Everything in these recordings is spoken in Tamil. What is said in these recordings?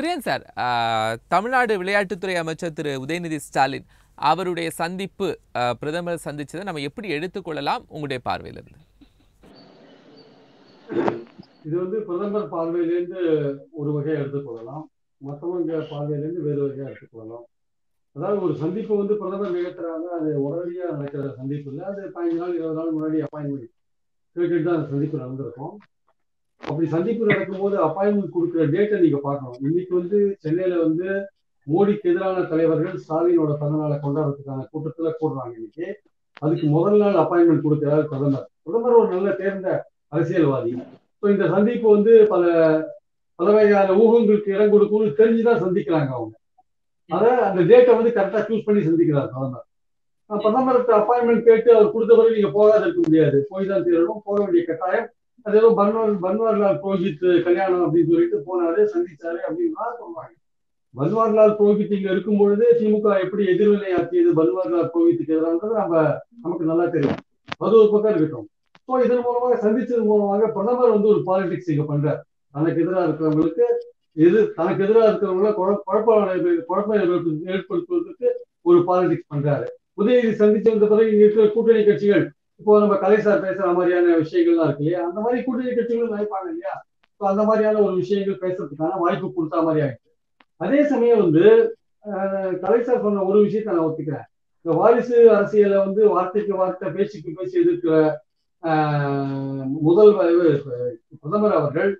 பிரியன் சார் தமிழ்நாடு விளையாட்டுத்துறை அமைச்சர் திரு உதயநிதி ஸ்டாலின் அவருடைய சந்திப்பு பிரதமர் சந்திச்சதை நம்ம எப்படி எடுத்துக்கொள்ளலாம் உங்களுடைய பார்வையிலிருந்து? இது வந்து பிரதமர் பார்வையிலேருந்து ஒரு வகையை எடுத்துக்கொள்ளலாம் மற்றவங்க பார்வையிலேருந்து வேறு வகையா எடுத்துக்கொள்ளலாம் அதாவது ஒரு சந்திப்பு வந்து பிரதமர் நிகழ்த்துறாங்க அது உடனடியாக நடக்கிற சந்திப்பு இல்லை. அது பதினஞ்சு நாள் இருபது நாள் முன்னாடி அப்பாயின்மெண்ட் கேட்டுட்டு தான் அந்த சந்திப்பு நடந்திருக்கும். அப்படி சந்திப்பு நடக்கும்போது அப்பாயின்மெண்ட் கொடுக்குற டேட்டை நீங்க பார்க்கணும். இன்னைக்கு வந்து சென்னையில வந்து மோடிக்கு எதிரான தலைவர்கள் ஸ்டாலினோட பிறந்தநாளை கொண்டாடுறதுக்கான கூட்டத்துல கூடுறாங்க இன்னைக்கு. அதுக்கு முதல் நாள் அப்பாயின்மெண்ட் கொடுக்கிறார் பிரதமர். பிரதமர் ஒரு நல்ல தேர்ந்த அரசியல்வாதி. ஸோ இந்த சந்திப்பு வந்து பல பல வகையான ஊகங்களுக்கு இடம் கொடுக்கும்னு தெரிஞ்சுதான் சந்திக்கிறாங்க அவங்க. அதை அந்த டேட்டை வந்து கரெக்டா சூஸ் பண்ணி சந்திக்கிறார் பிரதமர். அஹ் அப்பாயின்மெண்ட் கேட்டு அவர் கொடுத்த பிறகு நீங்க போகாத இருக்க முடியாது. போய் தான் தேரணும் போக வேண்டிய கட்டாயம் அதே ஏதோ பன்வார் பன்வாரிலால் புரோஹித் கல்யாணம் அப்படின்னு சொல்லிட்டு போனாரு சந்திச்சாரு அப்படின்னா சொல்றாங்க. பன்வாரிலால் புரோஹித் இங்க இருக்கும் பொழுது திமுக எப்படி எதிர்வினை ஆக்கியது பன்வாரிலால் புரோஹித்துக்கு எதிரானது நம்ம நமக்கு நல்லா தெரியும். அது ஒரு பக்கம் இருக்கட்டும். ஸோ இதன் மூலமாக சந்திச்சது மூலமாக பிரதமர் வந்து ஒரு பாலிடிக்ஸ் இங்க பண்றார். தனக்கு எதிராக இருக்கிறவங்களுக்கு எது தனக்கு எதிராக இருக்கிறவங்கள குழப்ப குழப்ப குழப்பம் ஏற்படுத்துவதற்கு ஒரு பாலிடிக்ஸ் பண்றாரு. உதயநிதி சந்திச்ச வந்த பிறகு இங்க இருக்கிற கூட்டணி கட்சிகள் இப்போ நம்ம கலைசார் பேசுற மாதிரியான விஷயங்கள்லாம் இருக்கு இல்லையா? அந்த மாதிரி கூட்டணி கட்சிகளும் நினைப்பாங்க இல்லையா? ஸோ அந்த மாதிரியான ஒரு விஷயங்கள் பேசுறதுக்கான வாய்ப்பு கொடுத்தா மாதிரி ஆயிடுச்சு. அதே சமயம் வந்து அஹ், கலைசார் சொன்ன ஒரு விஷயத்த நான் ஒத்துக்கிறேன். இந்த வாரிசு அரசியல வந்து வார்த்தைக்கு வார்த்தை பேச்சுக்கு பேச்சு எதிர்க்கிற ஆஹ், முதல்வர் பிரதமர் அவர்கள்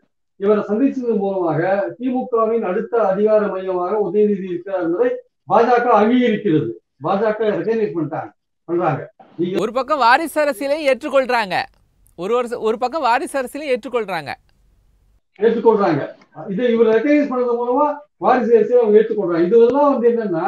இவரை சந்திச்சது மூலமாக திமுகவின் அடுத்த அதிகார மையமாக உதயநிதி இருக்கிறார் என்பதை பாஜக அங்கீகரிக்கிறது. பாஜக ரெகனைஸ் பண்ணிட்டாங்க பண்றாங்க. ஒரு பக்கம் வாரிசு அரசியலையும் ஏற்றுக்கொள்றாங்க. ஒரு வருஷம் ஒரு பக்கம் வாரிசு அரசியலையும் ஏற்றுக்கொள்றாங்க. ஏற்றுக்கொள்றாங்க. இதை இவர் ரெகனைஸ் பண்ணது மூலமா வாரிசு அரசியல் அவங்க ஏற்றுக்கொள்றாங்க. இதெல்லாம் வந்து என்னன்னா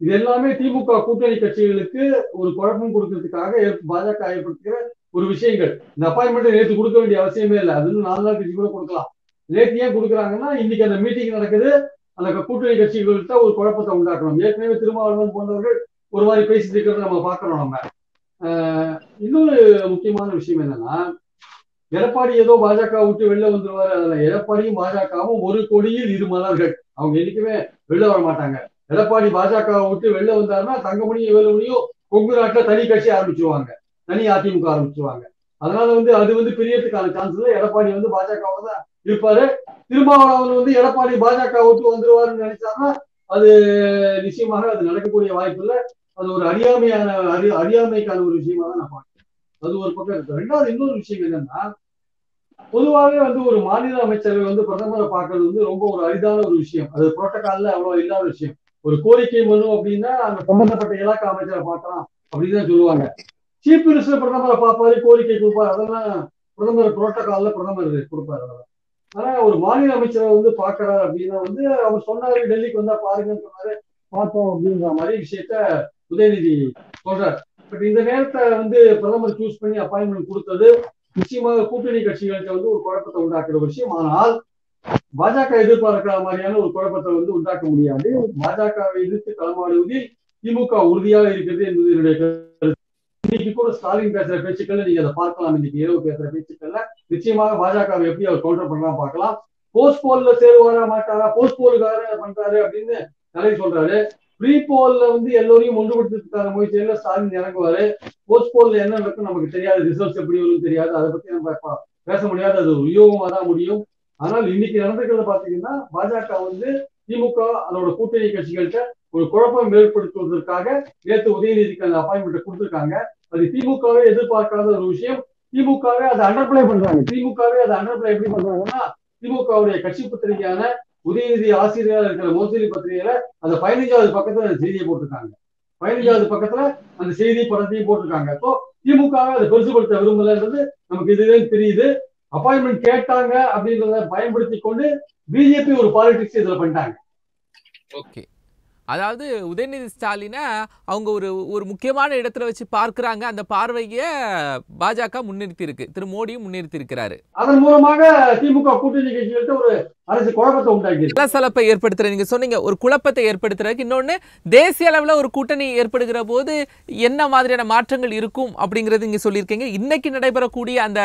இது எல்லாமே திமுக கூட்டணி கட்சிகளுக்கு ஒரு குழப்பம் கொடுக்கறதுக்காக பாஜக ஏற்படுத்துகிற ஒரு விஷயங்கள். இந்த அப்பாயின்மெண்ட் நேற்று கொடுக்க வேண்டிய அவசியமே இல்லை. அது இன்னும் நாலு நாள் கழிச்சு கூட கொடுக்கலாம். நேற்று ஏன் கொடுக்குறாங்கன்னா இன்னைக்கு அந்த மீட்டிங் நடக்குது. அந்த கூட்டணி கட்சிகள்கிட்ட ஒரு குழப்பத்தை உண்டாக்கணும். ஏற்கனவே திருமாவளவன் போன்றவர்கள் ஒரு மாதிரி பேசிட்டு இருக்கிறத நம்ம பார்க்கறோம் நம்ம. இன்னொரு முக்கியமான விஷயம் என்னன்னா எடப்பாடி ஏதோ பாஜக விட்டு வெளில வந்துருவாரு அதுல எடப்பாடியும் பாஜகவும் ஒரு கொடியில் இரு மலர்கள். அவங்க என்னைக்குமே வெளில வர மாட்டாங்க. எடப்பாடி பாஜக விட்டு வெளில வந்தாருன்னா தங்கமணியும் வேலுமணியும் கொங்கு நாட்டுல தனி கட்சி ஆரம்பிச்சுருவாங்க. தனி அதிமுக ஆரம்பிச்சுருவாங்க. அதனால வந்து அது வந்து பிரியறதுக்கான சான்ஸ் இல்லை. எடப்பாடி வந்து பாஜகவோட தான் இருப்பாரு. திருமாவளவன் வந்து எடப்பாடி பாஜக விட்டு வந்துருவாருன்னு நினைச்சாருன்னா அது நிச்சயமாக அது நடக்கக்கூடிய வாய்ப்பு இல்லை. அது ஒரு அறியாமையான அறி அறியாமைக்கான ஒரு விஷயமா தான் நான் பார்க்கிறேன். அது ஒரு பக்கம் இருக்கு. ரெண்டாவது இன்னொரு விஷயம் என்னன்னா பொதுவாகவே வந்து ஒரு மாநில அமைச்சரை வந்து பிரதமரை பார்க்கறது வந்து ரொம்ப ஒரு அரிதான ஒரு விஷயம். அது புரோட்டோகால்ல அவ்வளவு இல்லாத விஷயம். ஒரு கோரிக்கை மனு அப்படின்னா அந்த சம்பந்தப்பட்ட இலாக்கா அமைச்சரை பார்க்கலாம் அப்படின்னு தான் சொல்லுவாங்க. சீஃப் மினிஸ்டர் பிரதமரை பார்ப்பாரு கோரிக்கை கொடுப்பாரு. அதெல்லாம் பிரதமர் புரோட்டோகால்ல பிரதமர் கொடுப்பாரு அதெல்லாம் ஆனா ஒரு மாநில அமைச்சரை வந்து பாக்குறாரு அப்படின்னா வந்து அவர் சொன்னாரு டெல்லிக்கு வந்தா பாருங்கன்னு சொன்னாரு பார்த்தோம் அப்படின்ற மாதிரி விஷயத்த உதயநிதி சொல்றாரு. பட் இந்த நேரத்தை வந்து பிரதமர் சூஸ் பண்ணி அப்பாயின்மெண்ட் கொடுத்தது நிச்சயமாக கூட்டணி கட்சிகளுக்கு வந்து ஒரு குழப்பத்தை உண்டாக்குற விஷயம். ஆனால் பாஜக எதிர்பார்க்கிற மாதிரியான ஒரு குழப்பத்தை வந்து உண்டாக்க முடியாது. பாஜகவை எதிர்த்து களமாடுவதில் திமுக உறுதியாக இருக்கிறது என்பது என்னுடைய கருத்து. இன்னைக்கு கூட ஸ்டாலின் பேசுற பேச்சுக்கள்ல நீங்க அதை பார்க்கலாம். இன்னைக்கு இரவு பேசுற பேச்சுக்கள்ல நிச்சயமாக பாஜகவை எப்படி அவர் கவுண்டர் பண்ணலாம் பார்க்கலாம். போஸ்ட் போல்ல சேருவாரா மாட்டாரா? போஸ்ட் போலுக்காக பண்றாரு அப்படின்னு நிறைய சொல்றாரு. போல்ல வந்து எல்லோரையும் ஒன்றுபடுத்துறதுக்கான முயற்சியில ஸ்டாலின் இறங்குவாரு. போஸ்ட் போல்ல என்ன நடக்கும் நமக்கு தெரியாது. ரிசல்ட்ஸ் எப்படி வரும் தெரியாது. அதை பத்தி நம்ம பேச முடியாது. அது உபயோகமா தான் முடியும். ஆனால் இன்னைக்கு நடந்திருக்கிறத பாத்தீங்கன்னா பாஜக வந்து திமுக அதோட கூட்டணி கட்சிகள்கிட்ட ஒரு குழப்பம் ஏற்படுத்துவதற்காக நேற்று உதயநிதிக்கு அந்த அப்பாயின்மெண்ட் கொடுத்திருக்காங்க. அது திமுகவே எதிர்பார்க்காத ஒரு விஷயம். திமுகவே அதை அண்டர்பிளை பண்றாங்க. திமுகவே அதை அண்டர்பிளை எப்படி பண்றாங்கன்னா திமுகவுடைய கட்சி பத்திரிகையான உதயநிதி ஆசிரியராக இருக்கிற மோசடி பத்திரிகையில அந்த பதினஞ்சாவது பக்கத்துல அந்த செய்தியை போட்டிருக்காங்க. பதினஞ்சாவது பக்கத்துல அந்த செய்தி படத்தையும் போட்டிருக்காங்க. ஸோ திமுக அதை பெருசுபடுத்த விரும்பலன்றது நமக்கு இதுவே தெரியுது. அப்பாயின்மெண்ட் கேட்டாங்க அப்படின்றத பயன்படுத்தி கொண்டு பிஜேபி ஒரு பாலிடிக்ஸ் இதுல பண்ணிட்டாங்க. ஓகே அதாவது உதயநிதி ஸ்டாலினை அவங்க ஒரு ஒரு முக்கியமான இடத்துல வச்சு பார்க்கறாங்க. அந்த பார்வையை பாஜக முன்னிறுத்தி இருக்கு திரு மோடியும் முன்னிறுத்தி இருக்கிறாரு அதன் மூலமாக திமுக கூட்டணி கட்சிகள்கிட்ட ஒரு அரசு குழப்பத்தை உண்டாக்கி சலசலப்பை ஏற்படுத்துற நீங்க சொன்னீங்க ஒரு குழப்பத்தை ஏற்படுத்துறதுக்கு. இன்னொன்னு தேசிய அளவுல ஒரு கூட்டணி ஏற்படுகிற போது என்ன மாதிரியான மாற்றங்கள் இருக்கும் அப்படிங்கறது இங்க சொல்லியிருக்கீங்க. இன்னைக்கு நடைபெறக்கூடிய அந்த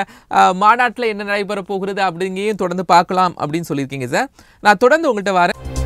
மாநாட்டுல என்ன நடைபெற போகிறது அப்படிங்கையும் தொடர்ந்து பார்க்கலாம் அப்படின்னு சொல்லியிருக்கீங்க சார். நான் தொடர்ந்து உங்கள்கிட்ட வரேன்.